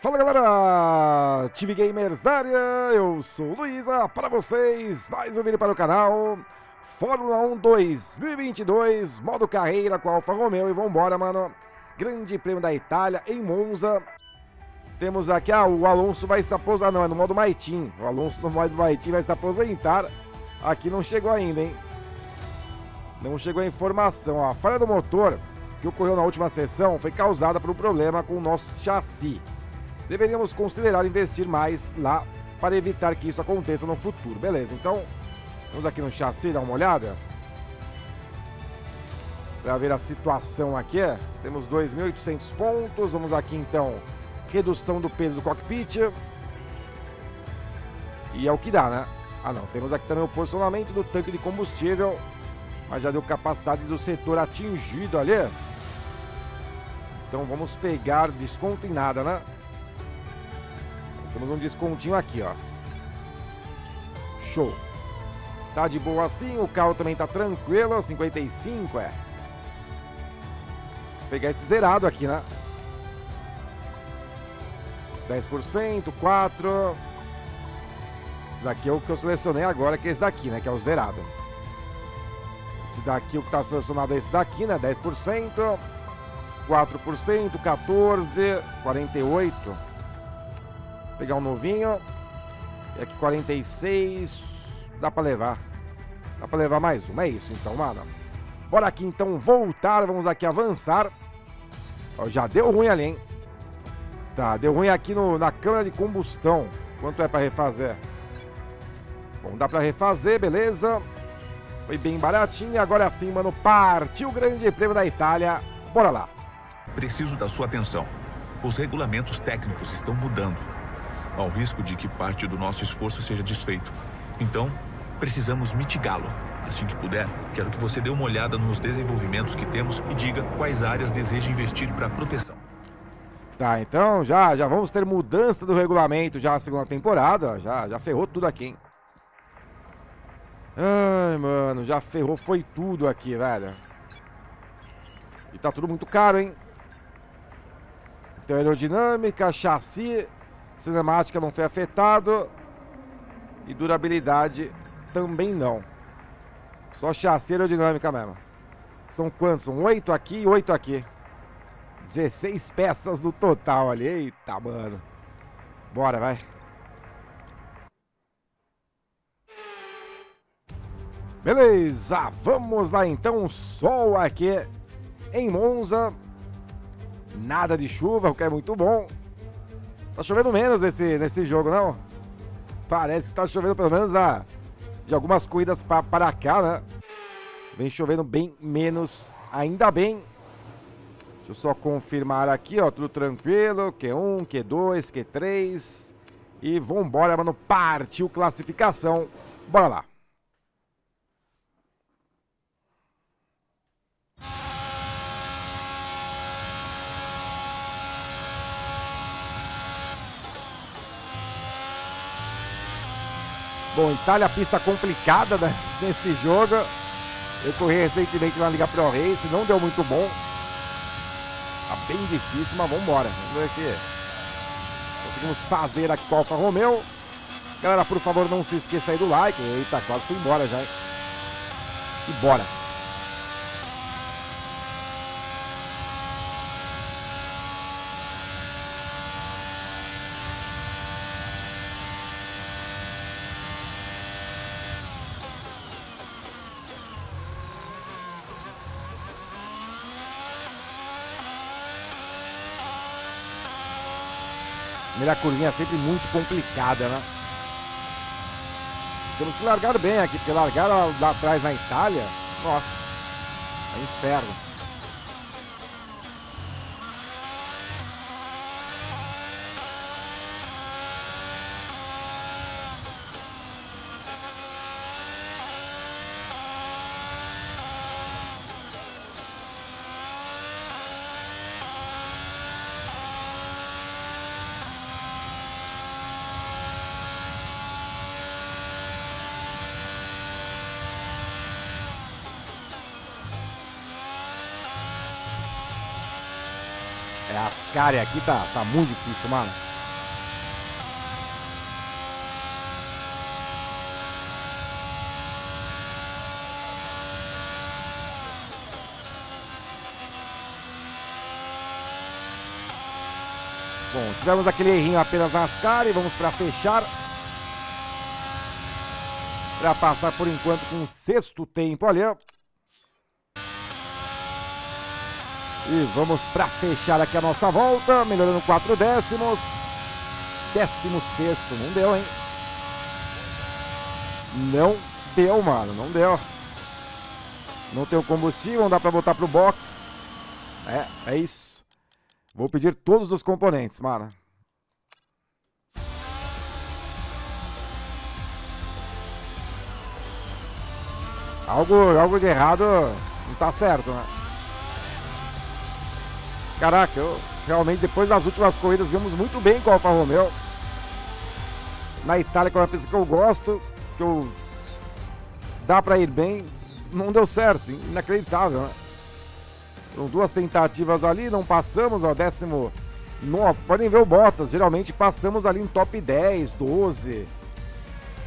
Fala galera, TV Gamers da área, eu sou Luísa, para vocês, mais um vídeo para o canal. Fórmula 1 2022, modo carreira com Alfa Romeo e vambora mano. Grande Prêmio da Itália em Monza. Temos aqui, ah, o Alonso vai se aposentar, não, é no modo Maitin O Alonso no modo Maitin vai se aposentar. Aqui não chegou ainda, hein? Não chegou a informação, ó. a falha do motor que ocorreu na última sessão foi causada por um problema com o nosso chassi deveríamos considerar investir mais lá para evitar que isso aconteça no futuro. Beleza, então vamos aqui no chassi dar uma olhada. Para ver a situação aqui. Temos 2.800 pontos. Vamos aqui então. Redução do peso do cockpit. E é o que dá, né? Ah não, temos aqui também o posicionamento do tanque de combustível. Mas já deu capacidade do setor atingido ali. Então vamos pegar desconto em nada, né? Temos um descontinho aqui, ó. Show. Tá de boa assim, o carro também tá tranquilo, 55 é. Vou pegar esse zerado aqui, né? 10%, 4. Esse daqui é o que eu selecionei agora, que é esse daqui, né? Que é o zerado. Esse daqui, o que tá selecionado é esse daqui, né? 10%. 4%, 14, 48. Pegar um novinho. E aqui 46. Dá pra levar. Dá pra levar mais um. É isso então, mano. Bora aqui então voltar. Vamos aqui avançar. Ó, já deu ruim ali, hein? Tá, deu ruim aqui no, na câmara de combustão. Quanto é pra refazer? Bom, dá pra refazer, beleza. Foi bem baratinho. Agora sim, mano, partiu o grande prêmio da Itália. Bora lá. Preciso da sua atenção. Os regulamentos técnicos estão mudando ao risco de que parte do nosso esforço seja desfeito. Então, precisamos mitigá-lo. Assim que puder, quero que você dê uma olhada nos desenvolvimentos que temos e diga quais áreas deseja investir para proteção. Tá, então já, já vamos ter mudança do regulamento já na segunda temporada. Já, já ferrou tudo aqui, hein? Ai, mano, já ferrou, foi tudo aqui, velho. E tá tudo muito caro, hein? Então, aerodinâmica, chassi, Cinemática não foi afetado. E durabilidade também não. Só chassi aerodinâmica mesmo. São quantos? São oito aqui e oito aqui. 16 peças no total ali. Eita, mano. Bora, vai. Beleza, vamos lá então. Sol aqui em Monza. Nada de chuva, o que é muito bom. Tá chovendo menos nesse, nesse jogo, não? Parece que tá chovendo pelo menos a, de algumas corridas pra, para cá, né? Vem chovendo bem menos, ainda bem. Deixa eu só confirmar aqui, ó, tudo tranquilo. Q1, Q2, Q3. E vambora, mano, partiu classificação. Bora lá. Bom, Itália, pista complicada né, nesse jogo. Eu corri recentemente na Liga Pro Race, não deu muito bom. Tá bem difícil, mas vamos embora. Vamos ver aqui. Conseguimos fazer aqui com a Alfa Romeo. Galera, por favor, não se esqueça aí do like. Eita, quase fui embora já, hein? E bora. Primeira curvinha sempre muito complicada, né? Temos que largar bem aqui, porque largaram lá atrás na Itália, nossa, é inferno. a área aqui tá, tá muito difícil, mano. Bom, tivemos aquele errinho apenas nas caras e vamos para fechar. Para passar por enquanto com o sexto tempo. Olha, E vamos para fechar aqui a nossa volta, melhorando 4 décimos. Décimo sexto, não deu, hein? Não deu, mano, não deu. Não tem o combustível, não dá para botar pro box. É, é isso. Vou pedir todos os componentes, mano. Algo, algo de errado não tá certo, né? Caraca, eu realmente depois das últimas corridas vimos muito bem com o Alfa Romeo. Na Itália, que é uma pista que eu gosto, que eu dá para ir bem, não deu certo, inacreditável, né? São duas tentativas ali, não passamos, ó, décimo. No, podem ver o Bottas, geralmente passamos ali em top 10, 12.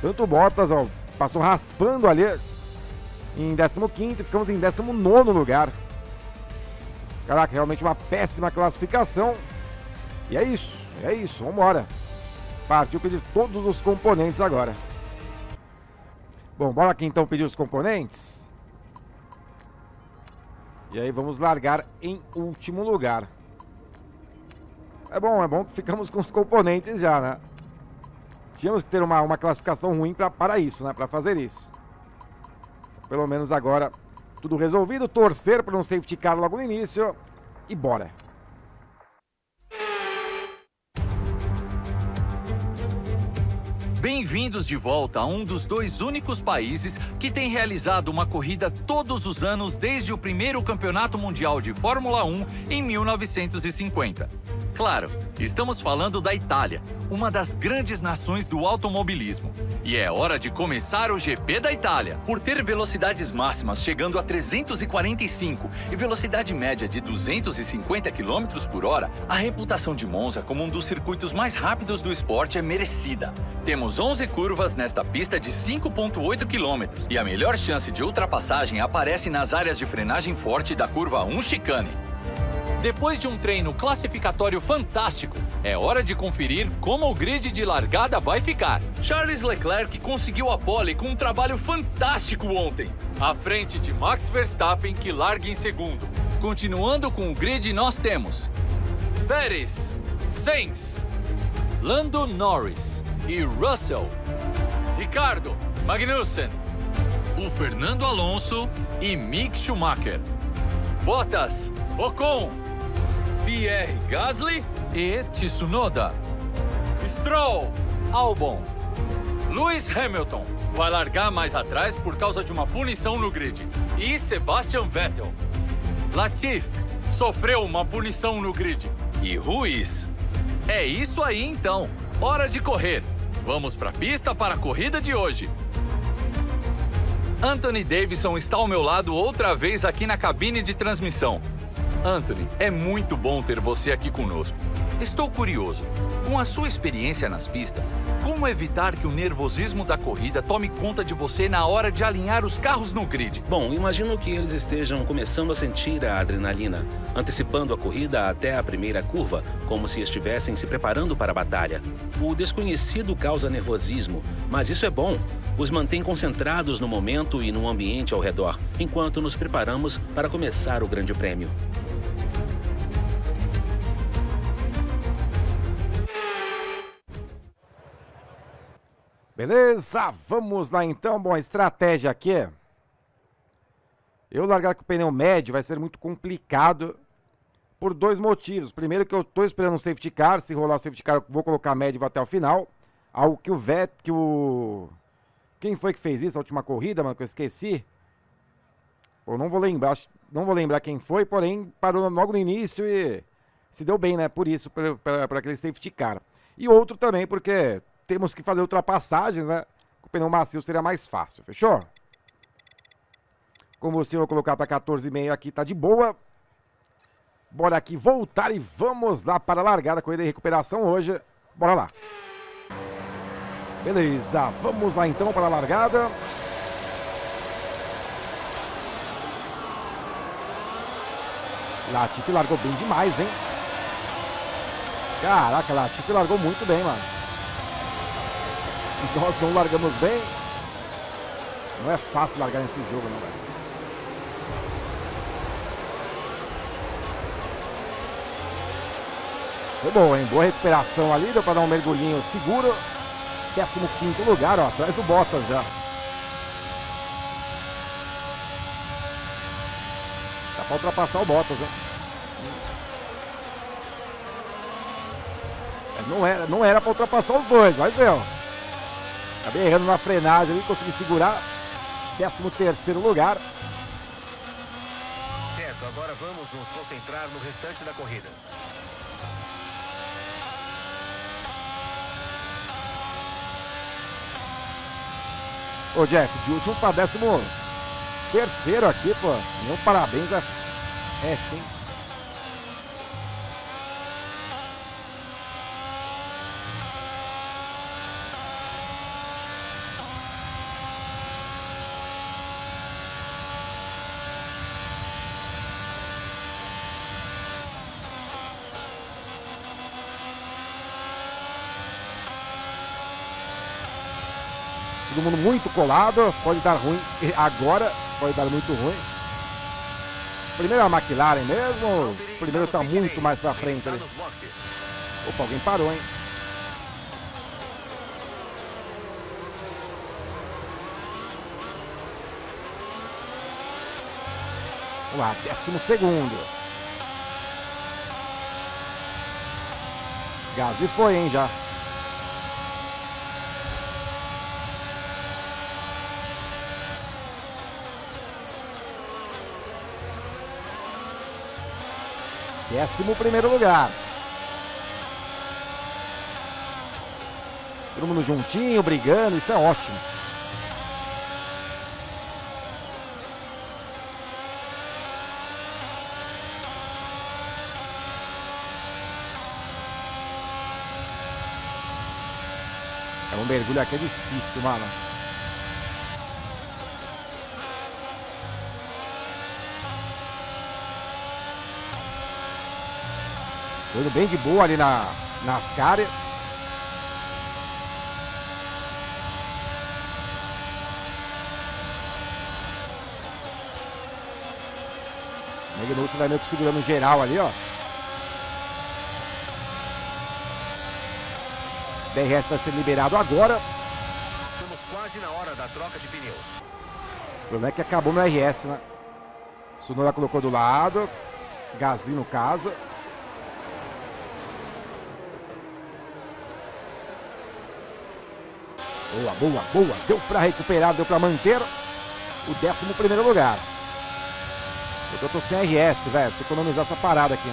Tanto o Bottas, ó, passou raspando ali em 15 e ficamos em 19 lugar. Caraca, realmente uma péssima classificação. E é isso, é isso, vambora. Partiu pedir todos os componentes agora. Bom, bora aqui então pedir os componentes. E aí vamos largar em último lugar. É bom, é bom que ficamos com os componentes já, né? Tínhamos que ter uma, uma classificação ruim pra, para isso, né? Para fazer isso. Pelo menos agora tudo resolvido. Torcer para um safety car logo no início. E bora. Bem-vindos de volta a um dos dois únicos países que tem realizado uma corrida todos os anos desde o primeiro Campeonato Mundial de Fórmula 1 em 1950. Claro, estamos falando da Itália, uma das grandes nações do automobilismo. E é hora de começar o GP da Itália. Por ter velocidades máximas chegando a 345 e velocidade média de 250 km por hora, a reputação de Monza como um dos circuitos mais rápidos do esporte é merecida. Temos 11 curvas nesta pista de 5,8 km e a melhor chance de ultrapassagem aparece nas áreas de frenagem forte da curva 1 chicane. Depois de um treino classificatório fantástico, é hora de conferir como o grid de largada vai ficar. Charles Leclerc conseguiu a pole com um trabalho fantástico ontem, à frente de Max Verstappen, que larga em segundo. Continuando com o grid, nós temos Pérez, Sainz, Lando Norris e Russell, Ricardo, Magnussen, o Fernando Alonso e Mick Schumacher. Bottas, Ocon, Pierre Gasly e Tsunoda. Stroll, Albon. Lewis Hamilton vai largar mais atrás por causa de uma punição no grid. E Sebastian Vettel. Latifi sofreu uma punição no grid. E Ruiz. É isso aí então. Hora de correr. Vamos para a pista para a corrida de hoje. Anthony Davidson está ao meu lado outra vez aqui na cabine de transmissão. Anthony, é muito bom ter você aqui conosco. Estou curioso. Com a sua experiência nas pistas, como evitar que o nervosismo da corrida tome conta de você na hora de alinhar os carros no grid? Bom, imagino que eles estejam começando a sentir a adrenalina, antecipando a corrida até a primeira curva, como se estivessem se preparando para a batalha. O desconhecido causa nervosismo, mas isso é bom. Os mantém concentrados no momento e no ambiente ao redor, enquanto nos preparamos para começar o Grande Prêmio. Beleza, vamos lá então. Bom, a estratégia aqui. Eu largar com o pneu médio vai ser muito complicado por dois motivos. Primeiro que eu estou esperando um safety car, se rolar o safety car eu vou colocar médio até o final. Algo que o Vet, que o... Quem foi que fez isso, a última corrida, mano, que eu esqueci? Pô, não vou lembrar, não vou lembrar quem foi, porém parou logo no início e se deu bem, né? Por isso, para aquele safety car. E outro também, porque temos que fazer ultrapassagens, né? Com o pneu macio seria mais fácil, fechou? Como você vou colocar para 14,5 aqui, tá de boa. Bora aqui voltar e vamos lá para a largada, corrida de recuperação hoje. Bora lá. Beleza, vamos lá então para a largada. Latifi largou bem demais, hein? Caraca, Latifi largou muito bem, mano. Nós não largamos bem. Não é fácil largar nesse jogo, não, velho. Foi bom, hein? Boa recuperação ali, deu pra dar um mergulhinho seguro. 15 lugar, ó, atrás do Bottas já. Dá pra ultrapassar o Bottas, né? Não era, não era pra ultrapassar os dois, mas deu. Acabei errando na frenagem ali, consegui segurar. 13 terceiro lugar. Certo, agora vamos nos concentrar no restante da corrida. Ô Jeff, último para décimo terceiro aqui, pô. Meu parabéns, é, é sim. Todo mundo muito colado. Pode dar ruim agora. Pode dar muito ruim. Primeiro é a McLaren mesmo. Primeiro está muito mais para frente ali. Opa, alguém parou, hein? Vamos lá, décimo segundo. Gasly foi, hein, já. Décimo primeiro lugar. Todo mundo juntinho, brigando, isso é ótimo. É um mergulho aqui é difícil, mano. Tudo bem de boa ali na, nas caras. Magnussen vai meio que segurando geral ali, ó. DRS vai ser liberado agora. Estamos quase na hora da troca de pneus. O problema é que acabou no RS, né? Sonora colocou do lado. Gasly no caso. Boa, boa, boa. Deu para recuperar, deu para manter o 11 primeiro lugar. Eu tô sem RS, velho. Preciso economizar essa parada aqui.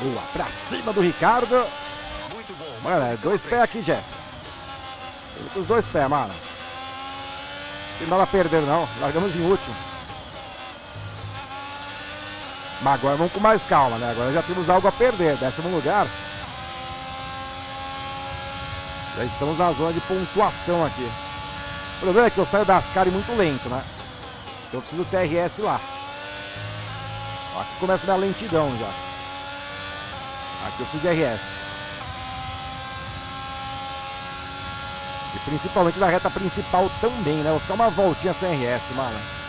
Boa, pra cima do Ricardo. Muito bom. Mano, é dois pés aqui, Jeff. Os dois pés, mano. Não dá pra perder, não. Largamos em último. Mas agora vamos com mais calma, né? Agora já temos algo a perder. Décimo lugar. Já estamos na zona de pontuação aqui. O problema é que eu saio das caras muito lento, né? Então eu preciso do TRS lá. Aqui começa a minha lentidão já. Aqui eu preciso de RS. E principalmente na reta principal também, né? Vou ficar uma voltinha sem RS, mano.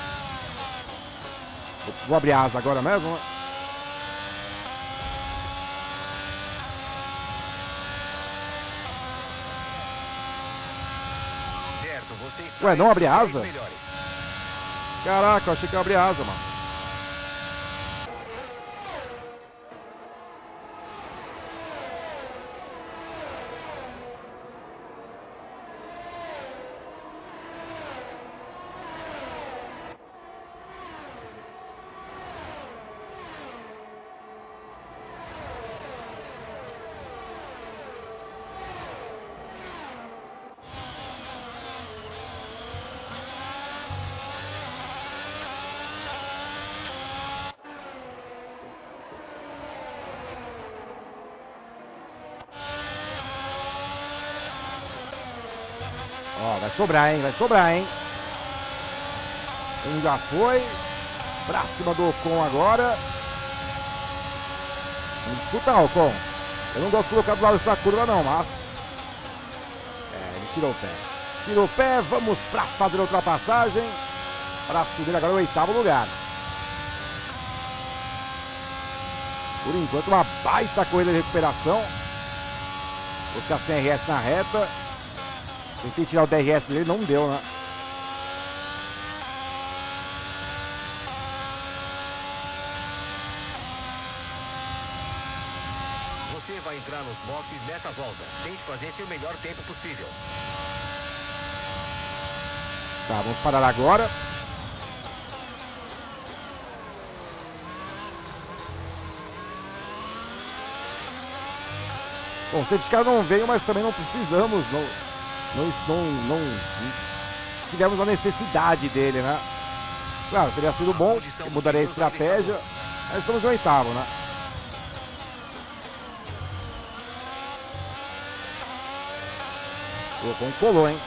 Vou abrir asa agora mesmo. Né? Certo, Ué, não abre asa? Caraca, eu achei que eu abri asa, mano. Sobrar, hein? Vai sobrar, hein? Um já foi. Pra cima do Ocon agora. Vamos disputar, Ocon. Eu não gosto de colocar do lado dessa curva, não, mas. É, ele tirou o pé. Tirou o pé, vamos pra fazer a ultrapassagem. Para subir agora o oitavo lugar. Por enquanto, uma baita corrida de recuperação. Vou ficar sem RS na reta. Tentei tirar o DRS dele, não deu, né? Você vai entrar nos boxes nessa volta. Tente fazer seu melhor tempo possível. Tá, vamos parar agora. Bom, o safety car não veio, mas também não precisamos, não, não, não, não, não tivemos a necessidade dele, né? Claro, teria sido bom, mudaria a estratégia, mas estamos em oitavo, né? O Ocon colou, hein?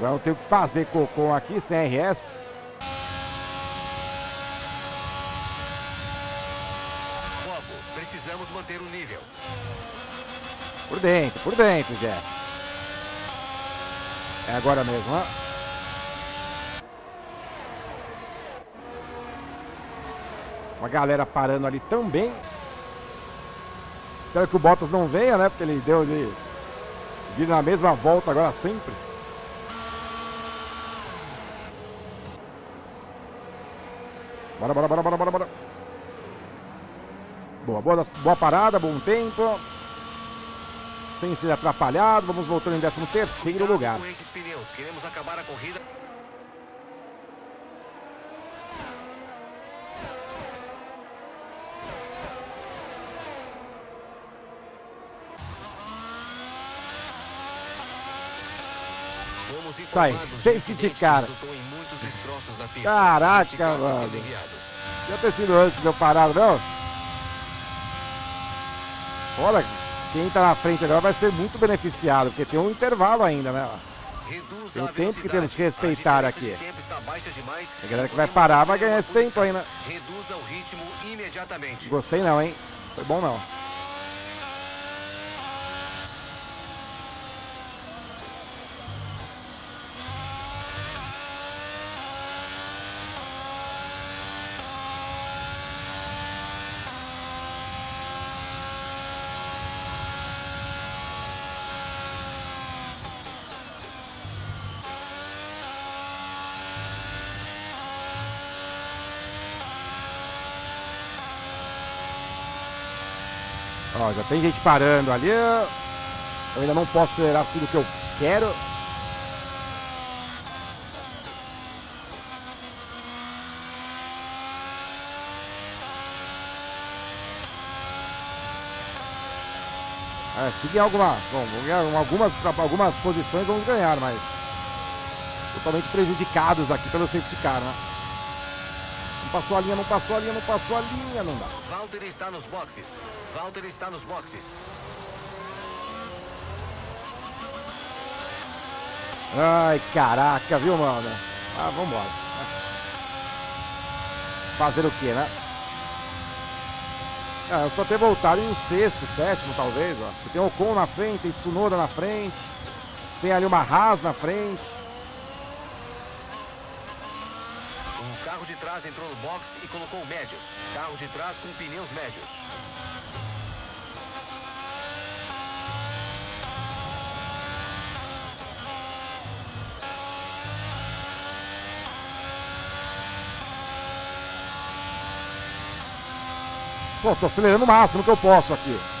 Agora eu tenho que fazer cocô aqui sem RS. Bobo, precisamos manter o nível. Por dentro, por dentro, Jeff. É agora mesmo, ó. Uma galera parando ali também. Espero que o Bottas não venha, né? Porque ele deu de vir na mesma volta agora sempre. Bora, bora, bora, bora, bora, bora. Boa, boa, boa parada, bom tempo. Sem ser atrapalhado, vamos voltando em 13 terceiro lugar. Queremos acabar a corrida. Tá aí, safety incidentes que car. Destroços na pista. Caraca, mano. Já ter sido antes de eu parar, não? Olha, quem tá na frente agora vai ser muito beneficiado, porque tem um intervalo ainda, né? Tem um tempo que temos que respeitar aqui. A galera que vai parar vai ganhar esse tempo aí, né? Gostei não, hein? Foi bom não. Ó, já tem gente parando ali. Eu ainda não posso acelerar tudo que eu quero. É, se ganhar alguma. Bom, algumas, algumas posições vamos ganhar, mas. Totalmente prejudicados aqui pelo safety car, né? Passou a linha, não passou a linha, não passou a linha, não dá. Walter está nos boxes. Walter está nos boxes. Ai, caraca, viu, mano? Ah, vambora. Fazer o quê, né? É, eu só ter voltado em um sexto, sétimo, talvez, ó. Tem Ocon na frente, tem Tsunoda na frente. Tem ali uma Haas na frente. Carro de trás entrou no box e colocou médios. Carro de trás com pneus médios. Pô, tô acelerando o máximo que eu posso aqui.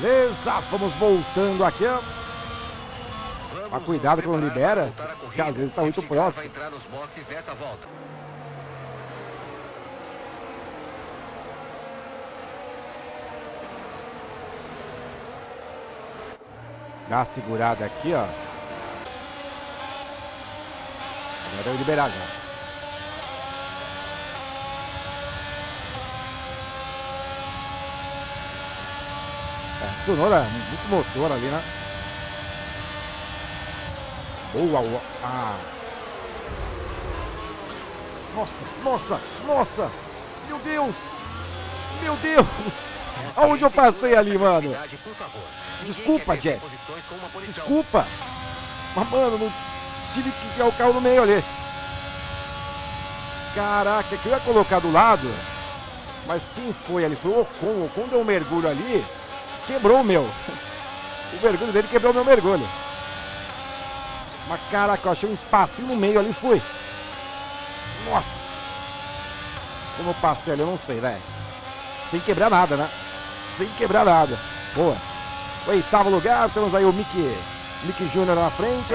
Beleza, vamos voltando aqui. ó. Mas cuidado quando preparar libera, que às vezes tá O muito próximo. Dá uma segurada aqui, ó. Agora deve liberar já. Sonora, muito motor ali, né? Boa, boa. Ah. Nossa, nossa, nossa! Meu Deus! Meu Deus! Aonde eu passei ali, mano? Desculpa, Jeff. Desculpa! Mas, mano, não tive que enfiar o carro no meio ali. Caraca, que eu ia colocar do lado. Mas quem foi ali? Foi o Ocon. O Ocon deu um mergulho ali. Quebrou o meu. O mergulho dele quebrou meu mergulho. Mas caraca, eu achei um espacinho no meio ali fui. Nossa! Como eu passei ali, eu não sei, velho. Sem quebrar nada, né? Sem quebrar nada. Boa. Oitavo lugar, temos aí o Mickey, Mickey Júnior na frente.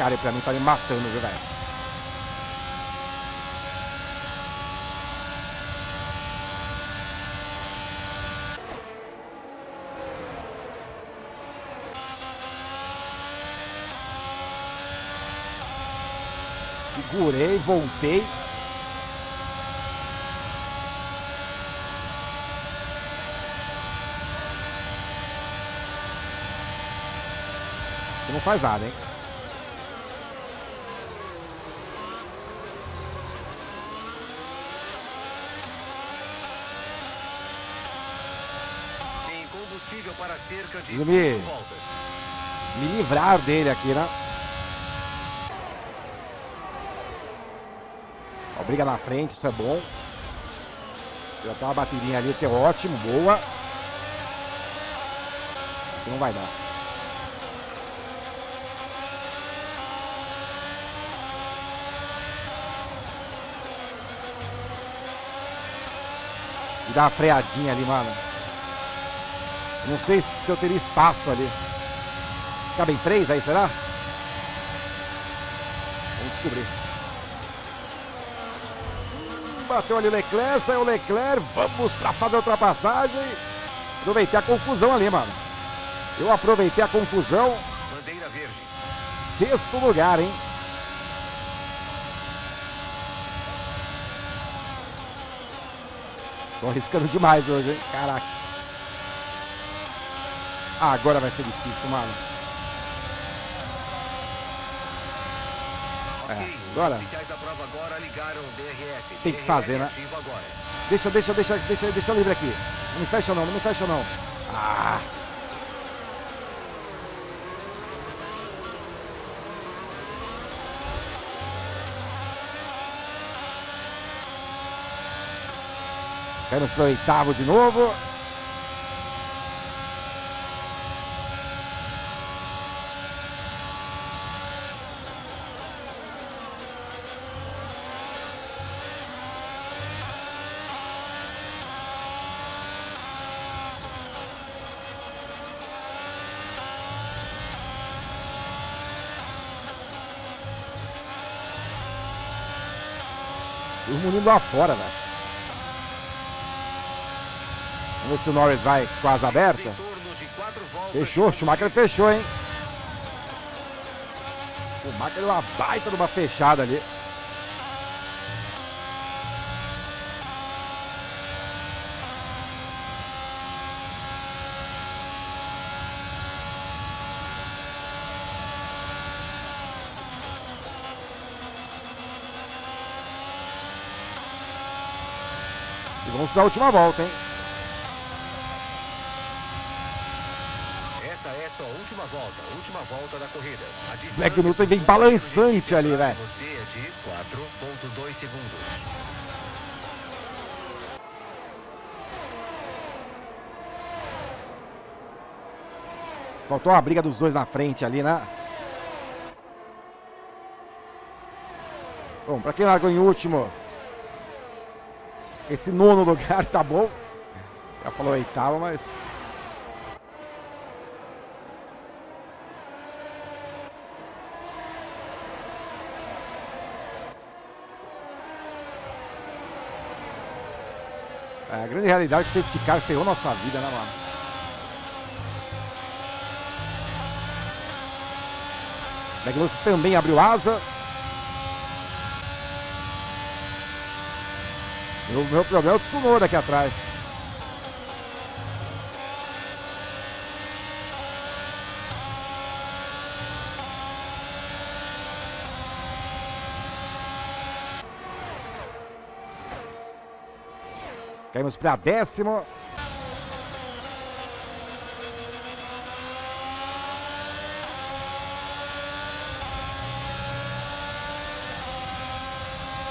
Caras aí pra mim tá me matando, viu, velho? Segurei, voltei. Não faz nada, hein? Tem combustível cinco voltas. Me livrar dele aqui, né? Ó, briga na frente, isso é bom. Já tá uma bateria ali que é ótimo, boa. Aqui não vai dar. E dá uma freadinha ali, mano. Não sei se eu teria espaço ali. Cabem três aí, será? Vamos descobrir. Hum, Bateu ali o Leclerc, saiu o Leclerc. Vamos pra fazer a ultrapassagem. Aproveitei a confusão ali, mano. Eu aproveitei a confusão. Bandeira verde. Sexto lugar, hein? Tô arriscando demais hoje, hein? Caraca. Ah, agora vai ser difícil, mano. É, agora-. Tem que fazer, né? Deixa, deixa, deixa, deixa, deixa livre aqui. Não me fecha não, não me fecha não. Ah! Vamos pro oitavo de novo. Os meninos lá fora, velho. Vamos ver se o Norris vai com as abertas. Fechou, Schumacher fechou, hein? O Schumacher deu uma baita de uma fechada ali. da última volta, hein? Essa é sua última volta, última volta da corrida. Black Newton vem balançante ali, velho. Você é de 4.2 segundos. Faltou uma briga dos dois na frente ali, né? Bom, pra quem largou em último, esse nono lugar tá bom. Já falou oitavo, mas É, a grande realidade é que o safety car ferrou nossa vida, né, mano? Magnussen também abriu asa. O meu problema é o Tsunoda aqui atrás. Caímos para décimo.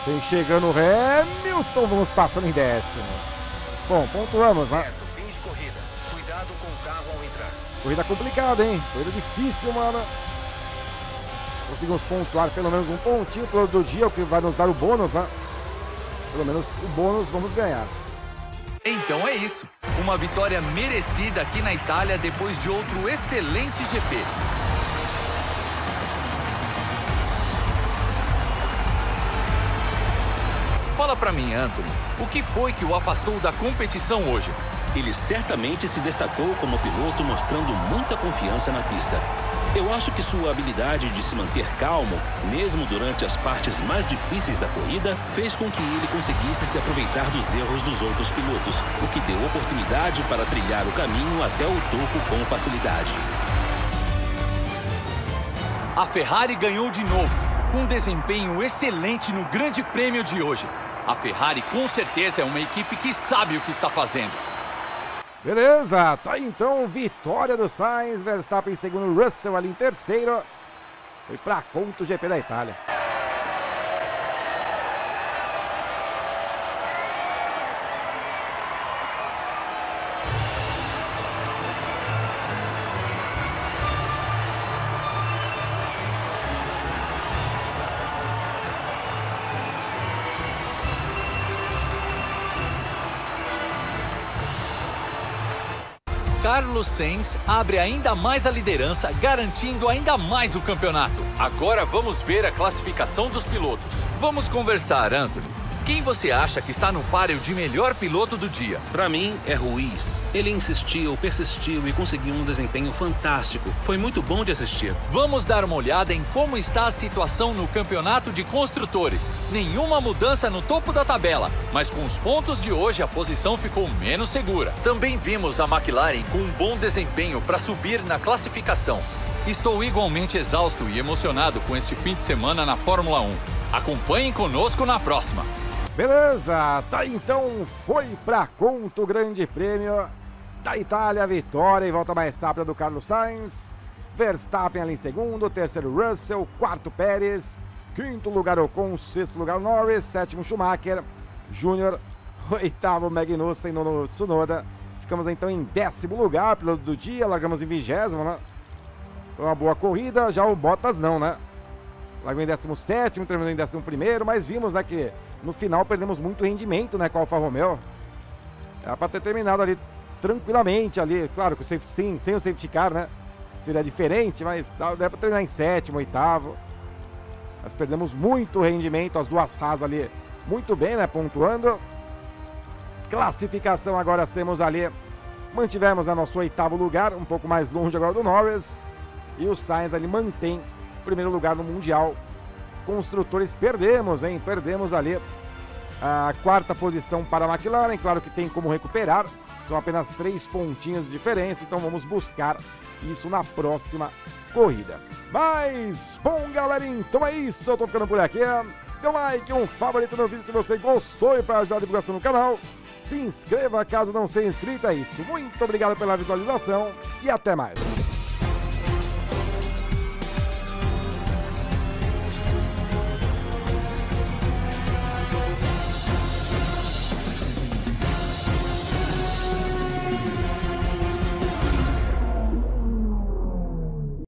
Vem chegando o Hamilton, vamos passando em décimo. Bom, pontuamos, né? Certo, fim de corrida. Cuidado com o carro ao entrar. Corrida complicada, hein? Corrida difícil, mano. Conseguimos pontuar pelo menos um pontinho pro do dia, o que vai nos dar o bônus, né? Pelo menos o bônus vamos ganhar. Então é isso. Uma vitória merecida aqui na Itália depois de outro excelente GP. Fala pra mim, Anthony, o que foi que o afastou da competição hoje? Ele certamente se destacou como piloto, mostrando muita confiança na pista. Eu acho que sua habilidade de se manter calmo, mesmo durante as partes mais difíceis da corrida, fez com que ele conseguisse se aproveitar dos erros dos outros pilotos, o que deu oportunidade para trilhar o caminho até o topo com facilidade. A Ferrari ganhou de novo. Um desempenho excelente no Grande Prêmio de hoje. A Ferrari com certeza é uma equipe que sabe o que está fazendo. Beleza, tá aí então vitória do Sainz, Verstappen em segundo, Russell ali em terceiro. Foi pra conta o GP da Itália. Sainz abre ainda mais a liderança, garantindo ainda mais o campeonato. Agora vamos ver a classificação dos pilotos. Vamos conversar, Anthony. Quem você acha que está no páreo de melhor piloto do dia? Para mim, é Ruiz. Ele insistiu, persistiu e conseguiu um desempenho fantástico. Foi muito bom de assistir. Vamos dar uma olhada em como está a situação no campeonato de construtores. Nenhuma mudança no topo da tabela, mas com os pontos de hoje a posição ficou menos segura. Também vimos a McLaren com um bom desempenho para subir na classificação. Estou igualmente exausto e emocionado com este fim de semana na Fórmula 1. Acompanhem conosco na próxima. Beleza, tá então foi pra conta o grande prêmio da Itália, vitória e volta mais rápida do Carlos Sainz. Verstappen ali em segundo, terceiro Russell, quarto Pérez, quinto lugar Ocon, sexto lugar Norris, sétimo Schumacher, Júnior, oitavo Magnussen, nono Tsunoda. Ficamos então em décimo lugar pelo do dia, largamos em vigésimo, né? Foi uma boa corrida, já o Bottas não, né? Largou em 17, terminou em 11, mas vimos né, no final perdemos muito rendimento né, com a Alfa Romeo. Era para ter terminado ali tranquilamente ali, claro que o safety, sim, sem o safety car, né? Seria diferente, mas dá para terminar em sétimo, oitavo. Nós perdemos muito rendimento, as duas Haas ali muito bem, né? Pontuando. Classificação agora temos ali. Mantivemos a nosso oitavo lugar, um pouco mais longe agora do Norris. E o Sainz ali mantém primeiro lugar no Mundial. Construtores perdemos, hein? Perdemos ali a quarta posição para a McLaren. Claro que tem como recuperar. São apenas três pontinhos de diferença, então vamos buscar isso na próxima corrida. Mas, bom, galera, então é isso. Eu tô ficando por aqui. Dê um like, um favorito no vídeo se você gostou e para ajudar a divulgação no canal. Se inscreva caso não seja inscrito. É isso. Muito obrigado pela visualização e até mais.